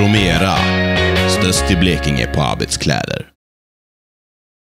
Bromera. störst i Blekinge på arbetskläder.